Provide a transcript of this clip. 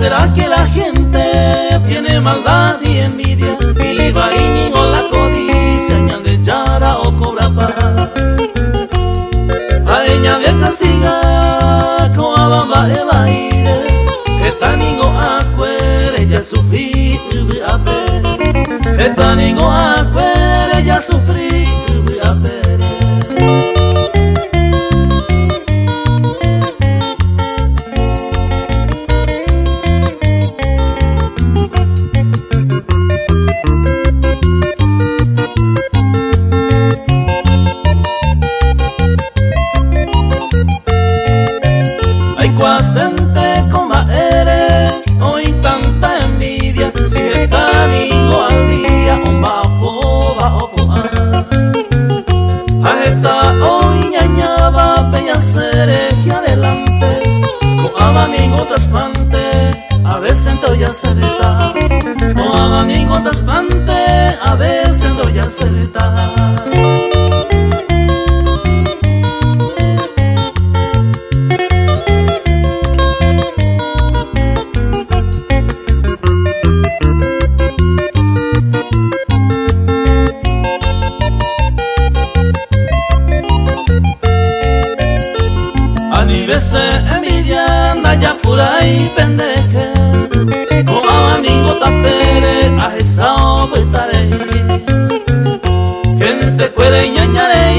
será que la gente tiene maldad y envidia? Viva y ni la codicia, de yara o cobra pa. A ella de castiga, coabamba eva ire, etaningo acuere, ya sufrí, a ver. Etaningo acuere, ya sufrí, ver. Cuasente coma ere, hoy tanta envidia, si están igual día, un bajo, bajo, A esta hoy añaba, bella seré y adelante, coaban en otras plantes, a veces ya se da, coaban en a veces ya se veces envidia ya pura y pendeja Con abanigo tapere a esa opuestaré Gente cuere y ñañaré